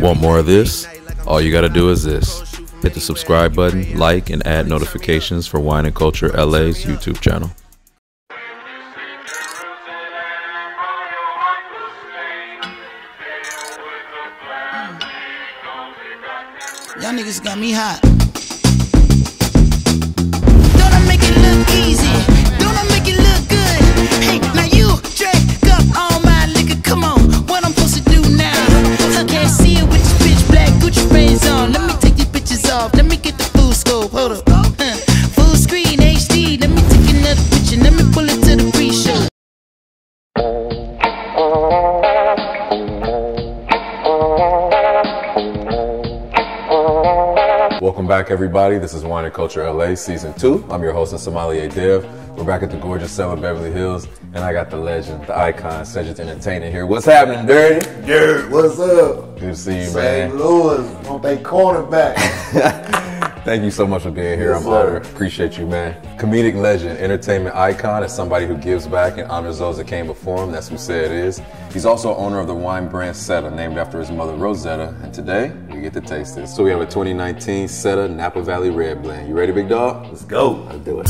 Want more of this? All you gotta do is this. Hit the subscribe button, like, and add notifications for Wine and Culture LA's YouTube channel. Y'all niggas got me hot. Frames on. Welcome back, everybody. This is Wine and Culture LA Season 2. I'm your host, Sommelier Dev. We're back at the gorgeous Cellar Beverly Hills, and I got the legend, the icon, Cedric Entertainer here. What's happening, Dirty? Dude, what's up? Good to see you, St. man. Louis, want they cornerback. Thank you so much for being here. Yes, I'm sir. honored. Appreciate you, man. Comedic legend, entertainment icon, and somebody who gives back and honors those that came before him. That's who Ced it is. He's also owner of the wine brand Setta, named after his mother Rosetta. And today, we get to taste it. So we have a 2019 Setta Napa Valley Red Blend. You ready, big dog? Let's go. Let's do it.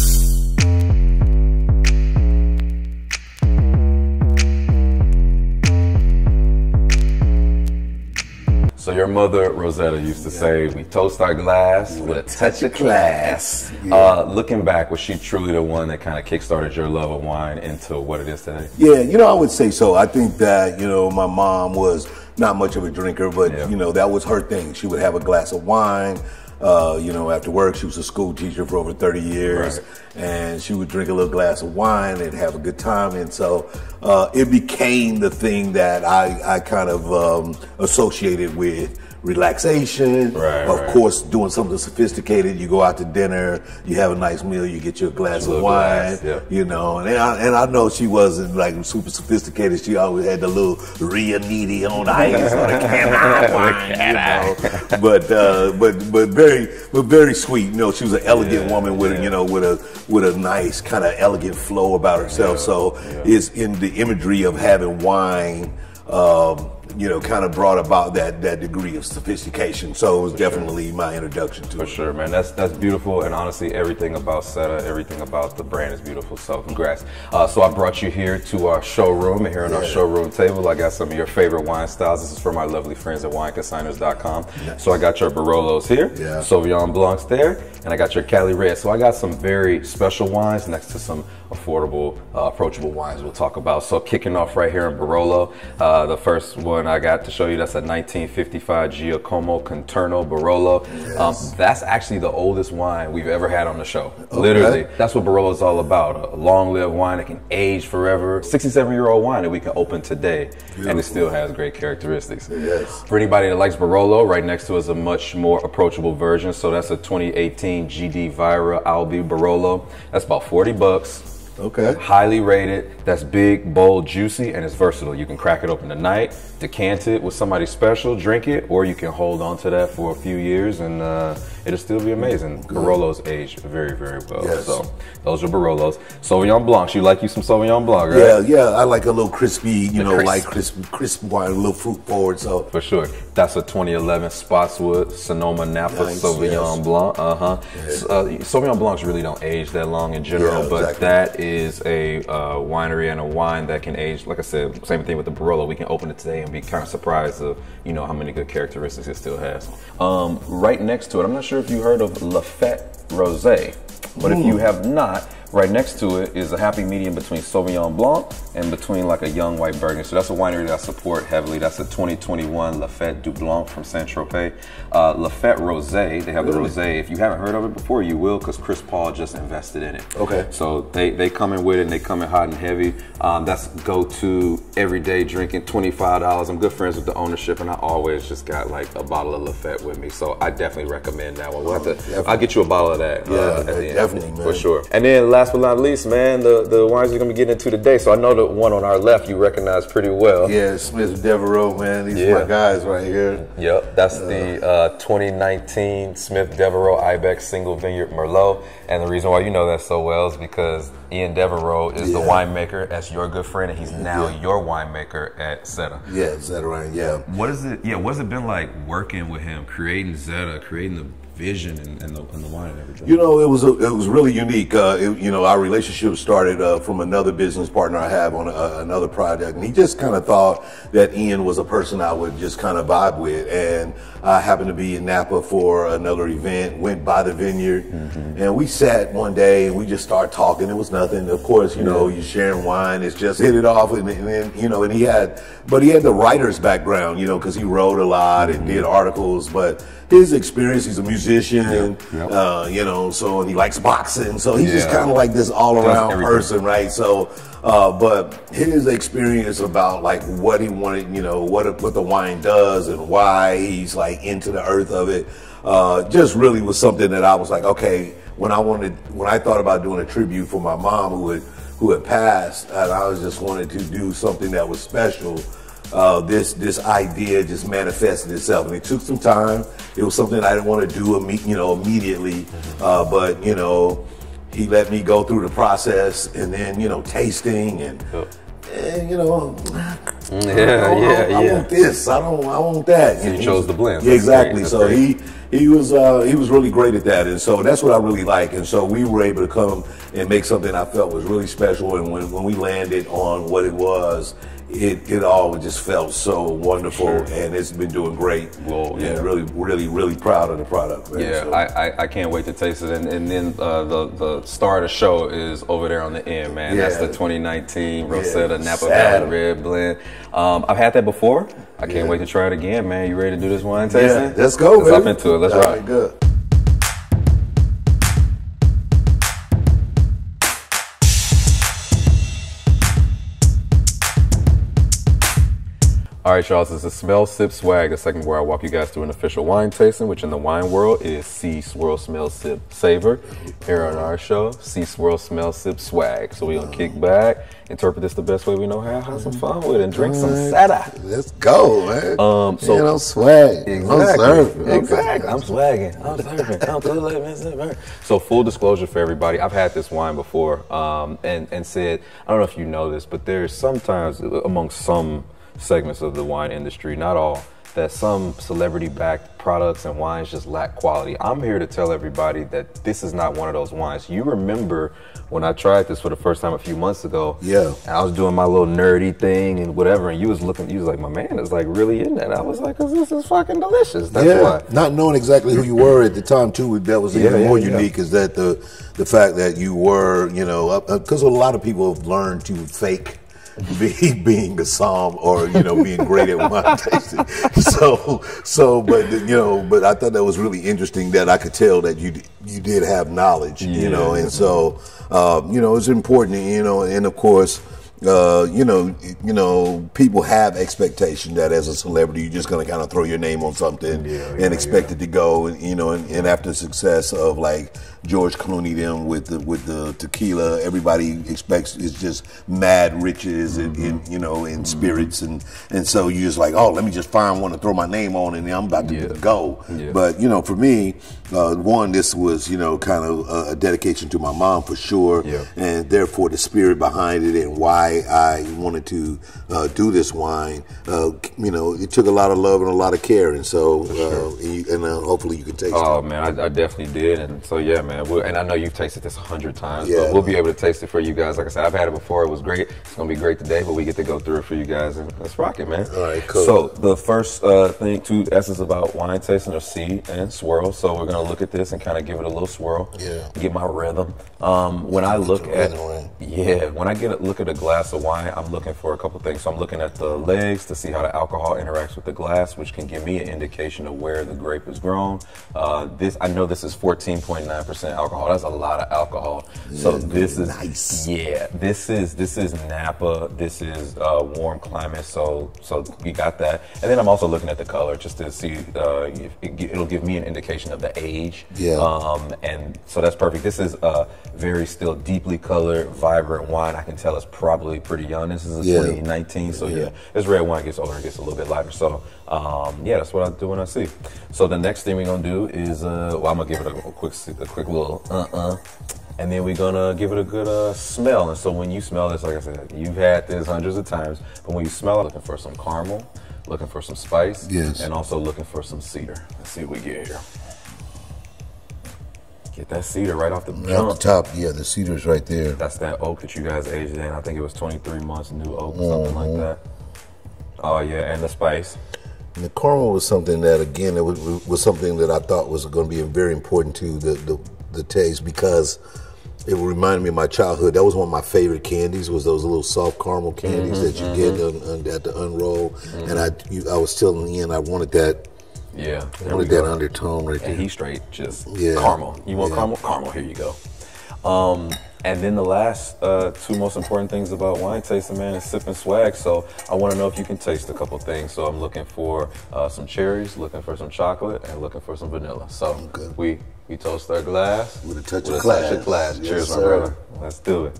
So your mother Rosetta used to say, "We toast our glass with a touch of class." Uh, looking back, was she truly the one that kind of kickstarted your love of wine into what it is today? Yeah, you know, I would say so. I think that, you know, my mom was not much of a drinker, but, Yeah. you know, that was her thing. She would have a glass of wine. Uh, you know, after work, she was a school teacher for over 30 years, Right. and she would drink a little glass of wine and have a good time. And so uh, it became the thing that I, I kind of um, associated with relaxation. Right, of right. course, doing something sophisticated. You go out to dinner, you have a nice meal, you get your glass Little of wine. glass, yeah. You know, and I, and I know she wasn't like super sophisticated. She always had the little Riunite on ice or the can I wine, you know. But uh, but but very but very sweet. You know, she was an elegant Yeah, woman with a, yeah. you know with a with a nice kind of elegant flow about herself. So it's in the imagery of having wine. Um, you know, kind of brought about that that degree of sophistication. So it was definitely my introduction to For it. sure, man. That's that's beautiful, and honestly, everything about Setta, everything about the brand is beautiful. So, congrats. Uh, so, I brought you here to our showroom, and here on our showroom table, I got some of your favorite wine styles. This is from our lovely friends at WineConsigners.com. So, I got your Barolos here, Yeah. Sauvignon Blancs there, and I got your Cali Red. So, I got some very special wines next to some affordable, uh, approachable wines we'll talk about. So, kicking off right here in Barolo, uh, the first one I got to show you that's a 1955 Giacomo Conterno Barolo. Um, that's actually the oldest wine we've ever had on the show. Literally, that's what Barolo is all about. A long-lived wine that can age forever. 67-year-old wine that we can open today, and it still has great characteristics. Yes. For anybody that likes Barolo, right next to is a much more approachable version. So that's a 2018 GD Vajra Albe Barolo. That's about 40 bucks. Okay. Highly rated. That's big, bold, juicy, and it's versatile. You can crack it open tonight, decant it with somebody special, drink it, or you can hold on to that for a few years and uh, it'll still be amazing. Barolos age very, very well. Yes. So those are Barolos. Sauvignon Blancs. You like you some Sauvignon Blanc, right? Yeah, yeah, I like a little crispy, you know, crisp. like crisp, crisp wine, a little fruit forward. So For sure. That's a 2011 Spottswoode Sonoma Napa Nice, Sauvignon yes. Blanc. Uh-huh. S- uh Sauvignon Blancs really don't age that long in general, Yeah, but exactly. that is a uh, winery and a wine that can age. Like I said, same thing with the Barolo. We can open it today and be kind of surprised of you know how many good characteristics it still has. Um, right next to it, I'm not sure if you heard of La Fete Rosé, but if you hmm. have not. Right next to it is a happy medium between Sauvignon Blanc and between like a young white Burgundy. So that's a winery that I support heavily. That's a 2021 La Fete du Blanc from Saint Tropez. Uh, La Fete Rosé, they have the rosé. If you haven't heard of it before, you will because Chris Paul just invested in it. Okay. So they, they come in with it and they come in hot and heavy. Um, that's go to everyday drinking, $25. I'm good friends with the ownership and I always just got like a bottle of La Fete with me. So I definitely recommend that one. We'll have to, Definitely. I'll get you a bottle of that. uh, Yeah, at the end. definitely, For sure. And then last but not least, man, the, the wines we're gonna be getting into today. So I know the one on our left you recognize pretty well. Yeah, Smith Devereux, man. These are my guys right here. Yep, that's the uh, 2019 Smith Devereux Ibex Single Vineyard Merlot. And the reason why you know that so well is because Ian Devereux is the winemaker. That's your good friend, and he's now your winemaker at Zeta. Yeah, Zeta, right? Yeah. What is it? Yeah, what's it been like working with him, creating Zeta, creating the vision and, and, the, and the wine and everything? You know, it was a, it was really unique. Uh, it, you know, our relationship started uh, from another business partner I have on a, another project, and he just kind of thought that Ian was a person I would just kind of vibe with. And I happened to be in Napa for another event, went by the vineyard, and we sat one day and we just started talking. It was nothing. Of course, you know, you sharing wine, it's just hit it off, and, and then you know, and he had, but he had the writer's background, you know, because he wrote a lot and did articles, but his experience, he's a musician, Uh, you know, so and he likes boxing, so he's just kind of like this all around person, right? So, uh, but his experience about like what he wanted, you know, what what the wine does and why he's like into the earth of it, uh, just really was something that I was like, okay, when I wanted, when I thought about doing a tribute for my mom who had who had passed, and I was just wanted to do something that was special uh, this this idea just manifested itself, and it took some time. It was something I didn't want to do, imme- you know, immediately. Uh, but you know, he let me go through the process, and then you know, tasting and. And you know, Yeah, I, yeah, I yeah. want this. I don't. I want that. And he chose was- the blend. Yeah, exactly. So great. he he was uh, he was really great at that, and so that's what I really like. And so we were able to come and make something I felt was really special. And when, when we landed on what it was, it it all just felt so wonderful, and it's been doing great. Well, yeah. really, really, really proud of the product. man. Yeah, So- I, I, I can't wait to taste it. And, and then uh, the, the star of the show is over there on the end, man. That's the 2019 Rosetta Napa Sad. Valley Red Blend. Um, I've had that before. I can't Yeah. wait to try it again, man. You ready to do this wine tasting? yeah, let's go, Let's baby. hop into it. Let's All rock. right, good. All right, y'all. This is a Smell Sip Swag, the segment where I walk you guys through an official wine tasting, which in the wine world is See, Swirl, Smell, Sip, Savor. Here on our show, See, Swirl, Smell, Sip, Swag. So we gonna kick back, interpret this the best way we know how, have some fun with it, and drink some Setta. Let's go, man. Um, so- you know, swag. I'm serving. Exactly. I'm swagging. I'm serving. I'm Mr. So full disclosure for everybody, I've had this wine before, um, and and Ced I don't know if you know this, but there's sometimes among some segments of the wine industry, not all, that some celebrity-backed products and wines just lack quality. I'm here to tell everybody that this is not one of those wines. You remember when I tried this for the first time a few months ago? Yeah. And I was doing my little nerdy thing and whatever, and you was looking, you was like, my man is like really in that. I was like, 'Cause this is fucking delicious. That's yeah, why. not knowing exactly who you were at the time too, that was Yeah, even yeah, more yeah. unique. Is that the the fact that you were, you know, because a lot of people have learned to fake. Being, being a somm or you know being great at wine tasting, so so but you know but I thought that was really interesting that I could tell that you you did have knowledge you know and so uh, you know it's important you know and of course uh, you know, you know, people have expectation that as a celebrity, you're just going to kind of throw your name on something and expect it to go. You know, and, and after success of like George Clooney, them with the with the tequila, everybody expects it's just mad riches and, and you know, in spirits, and and so you just like, oh, let me just find one to throw my name on, and I'm about to Yeah. go. Yeah. But you know, for me, uh, one, this was you know kind of a, a dedication to my mom for sure, Yeah. and therefore the spirit behind it and why I wanted to uh, do this wine. Uh, you know, it took a lot of love and a lot of care, and so uh, and, you, and uh, hopefully you can taste Oh it. man, I, I definitely did, and so yeah, man. We'll, and I know you've tasted this a hundred times, Yeah. but we'll be able to taste it for you guys. Like I said, I've had it before; it was great. It's gonna be great today, but we get to go through it for you guys, and let's rock it, man. All right, cool. So the first uh, thing, two essence about wine tasting are see and swirl. So we're gonna look at this and kind of give it a little swirl. Yeah. Get my rhythm. Um, when I look at yeah, when I get a look at a glass of wine, I'm looking for a couple things. So I'm looking at the legs to see how the alcohol interacts with the glass, which can give me an indication of where the grape is grown. Uh, this I know this is 14.9% alcohol. That's a lot of alcohol. so this is nice. Yeah, this is this is Napa. This is uh, warm climate. So so we got that. And then I'm also looking at the color just to see. Uh, if it, it'll give me an indication of the age. Yeah. Um, and so that's perfect. This is a very still deeply colored, vibrant wine. I can tell it's probably pretty young. This is a Yeah. 2019. So Yeah. yeah, as red wine gets older, it gets a little bit lighter. So um, yeah, that's what I do when I see. So the next thing we're gonna do is, uh, well, I'm gonna give it a, a quick, a quick little uh uh, and then we're gonna give it a good uh, smell. And so when you smell this, like I said, you've had this hundreds of times, but when you smell it, looking for some caramel, looking for some spice, Yes. and also looking for some cedar. Let's see what we get here. Get that cedar right off the Right jump. off the top, yeah, the cedar's right there. That's that oak that you guys aged in. I think it was 23 months new oak, something like that. Oh yeah, and the spice. And the caramel was something that, again, it was, was something that I thought was going to be very important to the, the, the taste because it reminded me of my childhood. That was one of my favorite candies. Was those little soft caramel candies mm-hmm, that you get mm-hmm. on, on, at the unroll. Mm-hmm. And I, you, I was still in the end. I wanted that. Yeah, I wanted that undertone right there. And he straight just Yeah. caramel. You want Yeah. caramel? Caramel. Here you go. Um, and then the last uh, two most important things about wine tasting, man, is sip and swag. So I want to know if you can taste a couple things. So I'm looking for uh, some cherries, looking for some chocolate, and looking for some vanilla. So Okay. we we toast our glass With a touch with of a touch class. of class. Yes, Cheers, my sir. brother. Let's do it.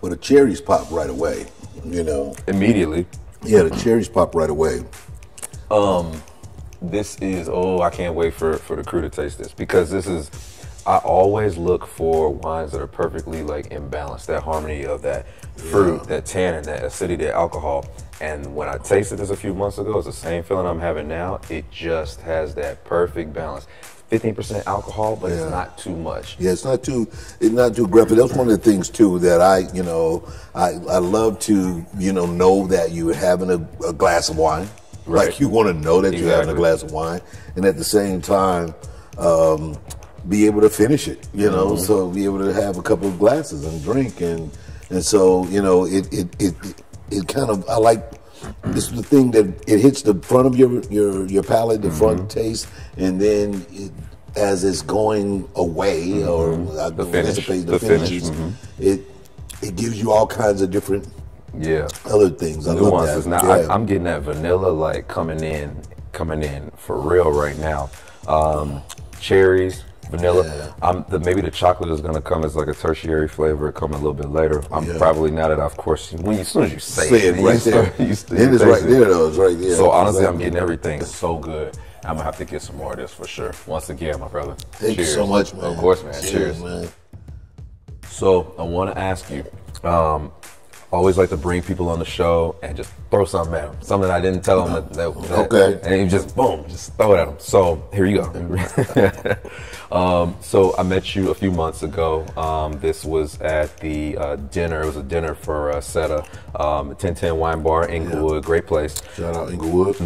Well, the cherries pop right away. You know, Immediately. yeah, the cherries pop right away. This is oh, I can't wait for for the crew to taste this because this is. I always look for wines that are perfectly like in balance, that harmony of that fruit, that tannin, that acidity, that alcohol. And when I tasted this a few months ago, it's the same feeling I'm having now. It just has that perfect balance. 15% alcohol, but Yeah. it's not too much. Yeah, it's not too it's not too aggressive. That's one of the things too that I you know I I love to you know know that you're having a, a glass of wine. Right. Like you want to know that you're having a glass of wine, and at the same time, um, be able to finish it. You know, Mm-hmm. so be able to have a couple of glasses and drink, and and so you know it it it it kind of I like. This is the thing that it hits the front of your your your palate, the Mm-hmm. front taste, and then it, as it's going away or I Mm-hmm. The don't finish, anticipate the finish, finishes, mhm. it it gives you all kinds of different Yeah. other things. I nuances. Now Yeah. I, I'm getting that vanilla like coming in, coming in for real right now. Um, cherries, vanilla. Yeah. I'm the, maybe the chocolate is gonna come as like a tertiary flavor, come a little bit later. I'm Yeah. probably now that of course when you, as soon as you say, Say it you right start- there. you start- It is right there, though. It's right there. So honestly, I'm getting everything It's so good. I'm gonna have to get some more of this for sure. Once again, my brother. Thank Cheers. you so much, man. Of course, man. Cheers. man. So I want to ask you. Um, always like to bring people on the show and just throw something at them. Something I didn't tell them that. that, that- Okay. And you just boom, just throw it at them. So here you go. um, so I met you a few months ago. Um, this was at the uh, dinner. It was a dinner for uh, Setta, um, 1010 Wine Bar, Inglewood. Great place. Shout out Inglewood.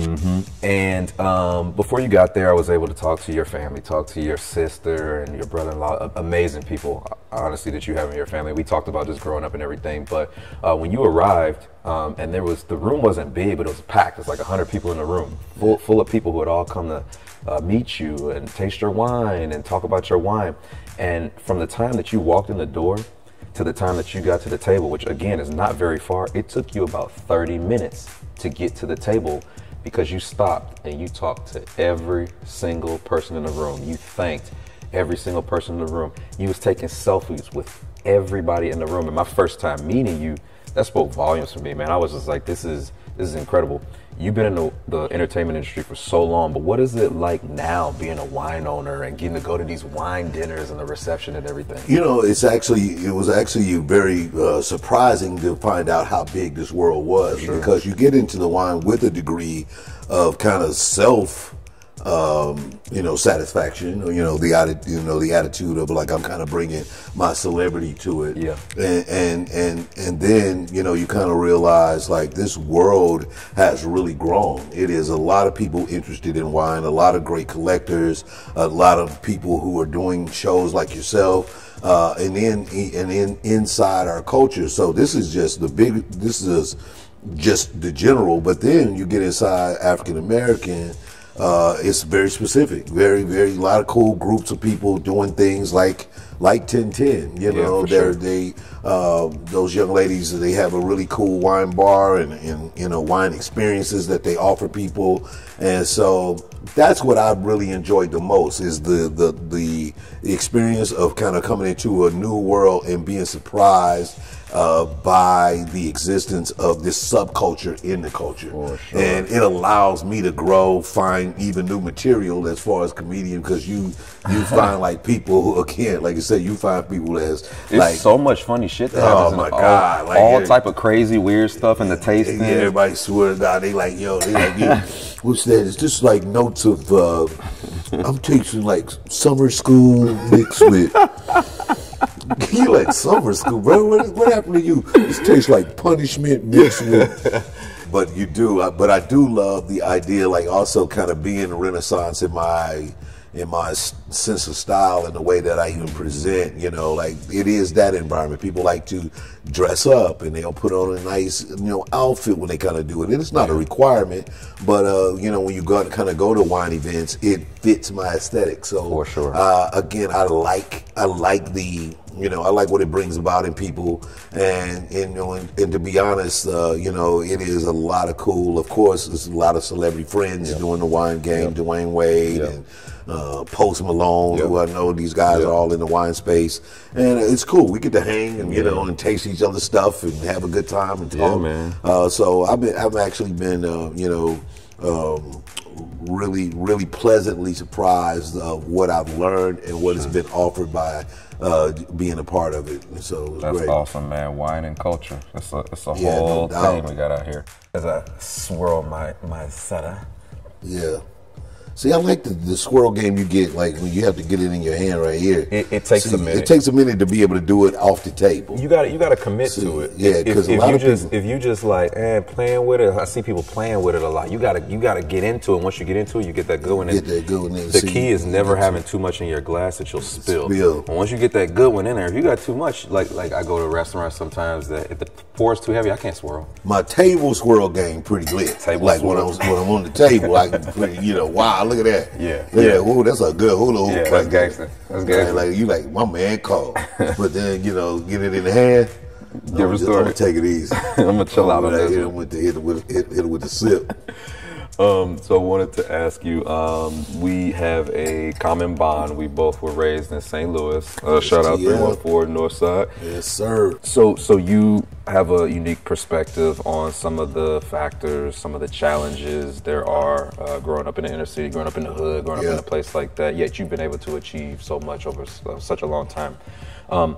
And um, before you got there, I was able to talk to your family, talk to your sister and your brother-in-law. Amazing people, honestly, that you have in your family. We talked about just growing up and everything. But uh, when you arrived, um, and there was the room wasn't big, but it was packed. It's like hundred people in the room, full full of people who had all come to uh, meet you and taste your wine and talk about your wine. And from the time that you walked in the door to the time that you got to the table, which again is not very far, it took you about 30 minutes to get to the table because you stopped and you talked to every single person in the room. You thanked every single person in the room. You was taking selfies with everybody in the room. And my first time meeting you, that spoke volumes for me, man. I was just like, this is this is incredible. You've been in the, the entertainment industry for so long, but what is it like now being a wine owner and getting to go to these wine dinners and the reception and everything? You know, it's actually it was actually very uh, surprising to find out how big this world was because you get into the wine with a degree of kind of self, um, you know, satisfaction. You know, the atti- you know the attitude of like I'm kind of bringing my celebrity to it. Yeah. and and and, and then you know you kind of realize like this world has really grown. It is a lot of people interested in wine, a lot of great collectors, a lot of people who are doing shows like yourself, uh, and then and in inside our culture. So this is just the big. This is just the general, but then you get inside African American uh, it's very specific. Very, very, a lot of cool groups of people doing things like like 1010. You Yeah, know, they're sure. they uh, those young ladies they have a really cool wine bar and, and you know wine experiences that they offer people, and so that's what I really enjoyed the most is the the, the experience of kind of coming into a new world and being surprised. Uh, by the existence of this subculture in the culture, sure. and it allows me to grow, find even new material as far as comedian because you you find like people who again, like I said, you find people that's like so much funny shit that Oh, happens. in my all, God, like, all type of crazy, weird stuff in the tasting. yeah, everybody swear to God, they like yo, they like yo, what's that? It's just like notes of uh, I'm teaching like summer school mixed with. you like summer school, bro? What, what happened to you? This tastes like punishment mixed with. But you do, uh, but I do love the idea, like also kind of being a renaissance in my in my sense of style and the way that I even present. You know, like it is that environment. People like to dress up and they'll put on a nice you know outfit when they kind of do it. And it's not a requirement, but uh, you know when you go kind of go to wine events, it fits my aesthetic. So For sure. uh, again, I like I like the you know I like what it brings about in people, and, and you know and, and to be honest, uh, you know it is a lot of cool. Of course, there's a lot of celebrity friends doing the wine game. Dwyane Wade Yep. and uh, Post Malone, Yep. who I know these guys Yep. are all in the wine space, and it's cool. We get to hang and you know and taste each other's stuff and have a good time and Yeah, talk. man. Uh, so I've been I've actually been uh, you know. Um, really, really pleasantly surprised of what I've learned and what has been offered by uh, being a part of it. So it was That's great. awesome, man. Wine and culture. It's a, it's a Yeah, whole doubt. thing we got out here. As I swirl my my Setta. Yeah. See, I like the, the squirrel game you get, like when you have to get it in your hand right here. It- it takes See, a minute. It takes a minute to be able to do it off the table. You got to you got to commit See, to it. yeah, If- 'cause a if, lot you just people- if you just like and playing with it, I see people playing with it a lot. You got to you got to get into it. Once you get into it, you get that good one. Get that good one The see, key is never having too much in your glass that you'll spill. Spill. And once you get that good one in there, if you got too much, like like I go to restaurants sometimes that if the pour is too heavy, I can't swirl. My table swirl game pretty lit. Table like when, I was when I'm on the table, I can, play, you know, wow, look at that. Yeah, Look yeah. at that. Ooh, that's a good hula hoop. Yeah, that's gangster. That's Like, gangster. Like, you like, my man called. but then, you know, get it in the hand. Different I'm story. I'm gonna take it easy. I'ma chill out on Hit this him one. with the hit it with hit, hit it with the sip. Um, so I wanted to ask you. Um, we have a common bond. We both were raised in St. Louis. Uh, shout out Yeah. 314 Northside. Yes, sir. So, so you have a unique perspective on some of the factors, some of the challenges there are uh, growing up in the inner city, growing up in the hood, growing up in a place like that. Yet you've been able to achieve so much over uh, such a long time. Um,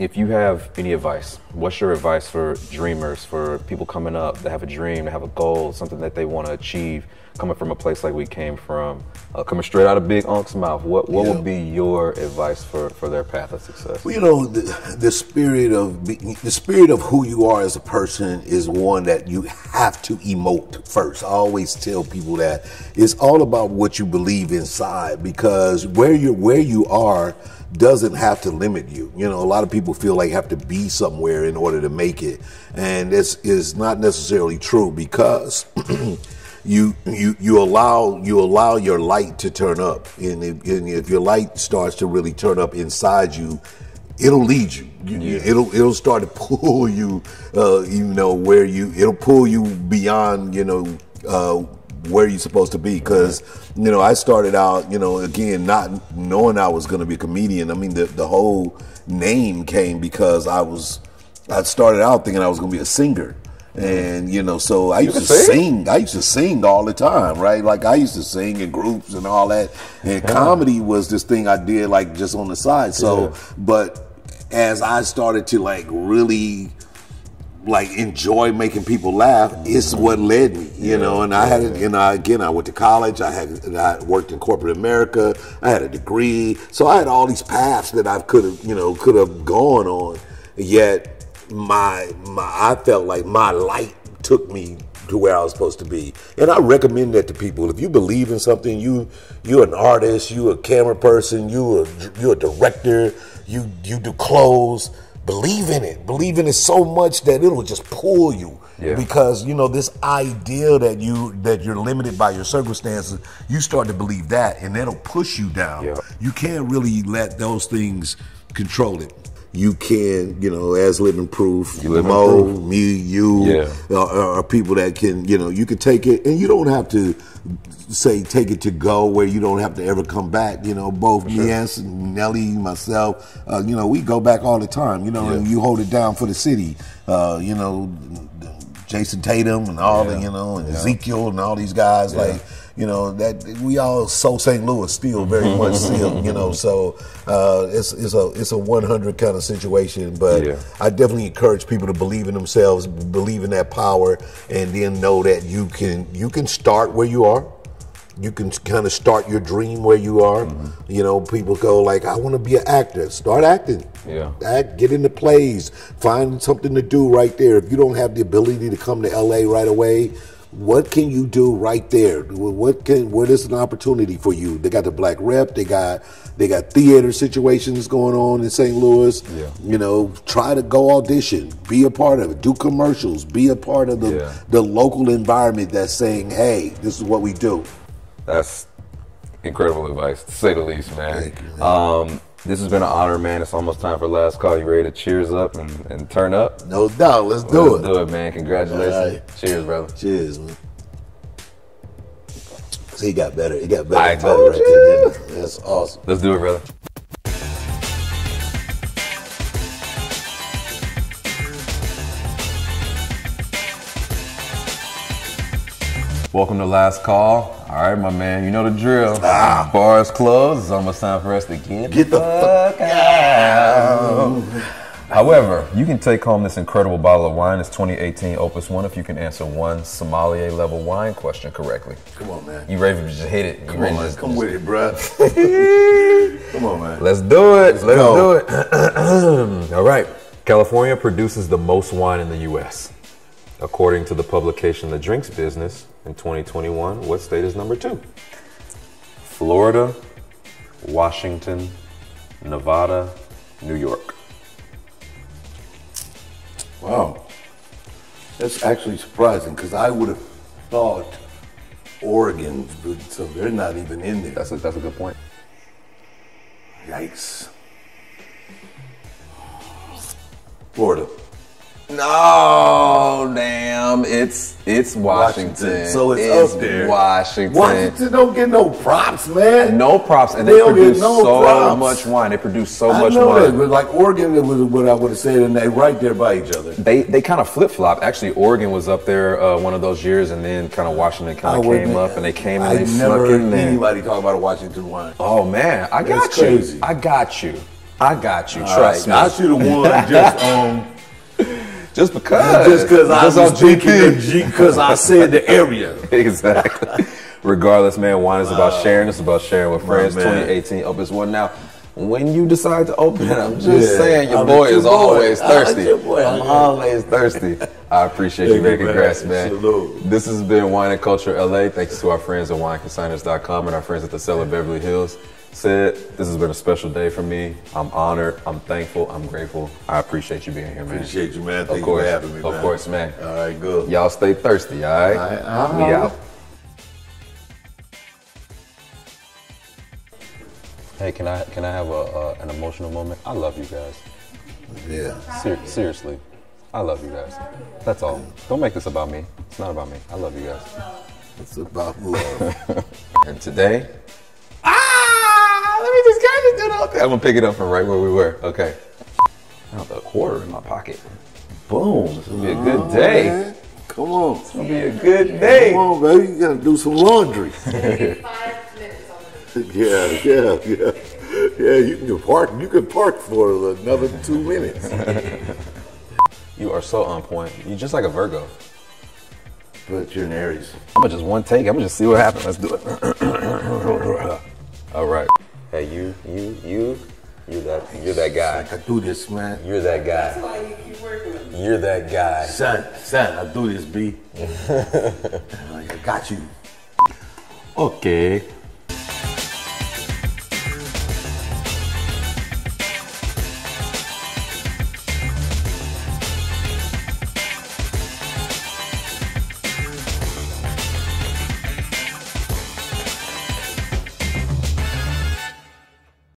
if you have any advice, what's your advice for dreamers, for people coming up that have a dream, that have a goal, something that they want to achieve, coming from a place like we came from, uh, coming straight out of Big Unc's mouth? What what Yeah. would be your advice for, for their path of success? Well, you know, the, the spirit of the spirit of who you are as a person is one that you have to emote first. I always tell people that it's all about what you believe inside because where you where you are doesn't have to limit you. You know, a lot of people feel like have to be somewhere in order to make it, and this is not necessarily true because. you you you allow you allow your light to turn up and if, and if your light starts to really turn up inside you it'll lead you, You- you- it'll it'll start to pull you uh you know where you it'll pull you beyond you know uh where you're supposed to be because you know i started out you know again not knowing i was going to be a comedian i mean the, the whole name came because i was i started out thinking i was going to be a singer mm-hmm. and you know so i used to sing? sing I used to sing all the time, right? Like I used to sing in groups and all that. And comedy was this thing I did like just on the side. So, but as I started to like really like enjoy making people laugh, is what led me, you know. And I had, it, and I again, I went to college. I had, I worked in corporate America. I had a degree, so I had all these paths that I could have, you know, could have gone on. Yet my my, I felt like my light took me to where I was supposed to be. And I recommend that to people. If you believe in something, you you're an artist, you're a camera person, you a you're a director, you you do clothes, believe in it. Believe in it so much that it'll just pull you. Yeah. Because you know this idea that you that you're limited by your circumstances, you start to believe that, and that'll push you down. Yeah. You can't really let those things control it. You can, you know, as living proof, You Mo, proof. me, you, Yeah. are, are people that can, you know, you can take it, and you don't have to say take it to go where you don't have to ever come back. You know, both me and Nelly, myself, uh, you know, we go back all the time. You know, and you hold it down for the city. Uh, you know, Jayson Tatum and all the, you know, and Yeah. Ezekiel and all these guys Yeah. like. You know that we all so St. Louis still very much still. You know, so uh, it's it's a it's a 100 kind of situation. But Yeah. I definitely encourage people to believe in themselves, believe in that power, and then know that you can you can start where you are. You can kind of start your dream where you are. Mm-hmm. You know, people go like, "I want to be an actor." Start acting. Yeah. Act, get into plays. Find something to do right there. If you don't have the ability to come to LA right away, what can you do right there? What can what is an opportunity for you? They got the black rep. They got they got theater situations going on in St. Louis. Yeah. You know, try to go audition, be a part of it, do commercials, be a part of the Yeah. the local environment that's saying, "Hey, this is what we do." That's incredible advice, to say the least, man. Thank you, man. Um, this has been an honor, man. It's almost time for last call. You ready to cheers up and, and turn up? No doubt. Let's do Let's it. do it, man. Congratulations. Right. Cheers, brother. Cheers, man. See, he got better. He got better. I better told right you. there. That's awesome. Let's do it, brother. Welcome to Last Call. All right, my man, you know the drill. Bar is closed. It's almost time for us to get, Ah. Get the fuck out. However, you can take home this incredible bottle of wine. It's 2018 Opus One if you can answer one sommelier level wine question correctly. Come on, man. You ready to just hit it? You Come on, man. just- Come with it, bruh. Come on, man. Let's do it. Let's, go. do it. All right. California produces the most wine in the U.S. According to the publication The Drinks Business in 2021, what state is number two? Florida, Washington, Nevada, New York. Wow. That's actually surprising because I would have thought Oregon, but so they're not even in there. That's a, that's a good point. Yikes. Florida. No, damn! It's it's Washington. Washington. So it's up there. Washington. Washington don't get no props, man. No props, and They they, produce no so props. much wine. They produce so I much wine. that, but like Oregon was what I would have said, and they right there by each other. They they kind of flip flop. Actually, Oregon was up there uh, one of those years, and then kind of Washington kind of came up, and they came and I they never heard anybody talk about a Washington wine. Oh man, I got That's you. crazy. I got you. I got you. All Trust right, I me. should have won just on Just because. just because I Just was on thinking because I said the area. exactly. Regardless, man, wine is about sharing. It's about sharing with friends. man. 2018 Opus One. Now, when you decide to open it, I'm just Yeah, saying your I'm boy your is boy. always I'm thirsty. your boy. I'm always thirsty. I appreciate you, Thank man. you, man. Congrats, man. Salute. This has been Wine and Culture LA. Thanks to our friends at wineconsigners.com and our friends at the Cellar Beverly Hills. Ced, this has been a special day for me. I'm honored. I'm thankful. I'm grateful. I appreciate you being here, man. Appreciate you, man. Of course. you for having me, Of man. course, man. All right, good. Y'all stay thirsty, all right? All right, all We out. Hey, can I can I have a uh, an emotional moment? I love you guys. Yeah. Ser- seriously, I love you guys. That's all. Don't make this about me. It's not about me. I love you guys. It's about love. And today, me just kind of do the okay. I'm gonna pick it up from right where we were. Okay. I have a quarter in my pocket. Boom. It's gonna be a good day. Come on. It's gonna be a good day. Come on, baby. You gotta do some laundry. Five minutes on the yeah, yeah, yeah. Yeah, you can park. You can park for another two minutes. You are so on point. You're just like a Virgo. But you're an Aries. I'm gonna just one take. I'm gonna just see what happens. Let's do it. All right. Hey, you, you, you, you're that, you're that guy. I do this, man. You're that guy. That's why you keep working with me. You're that guy. Son, son, I do this, B. I got you. Okay.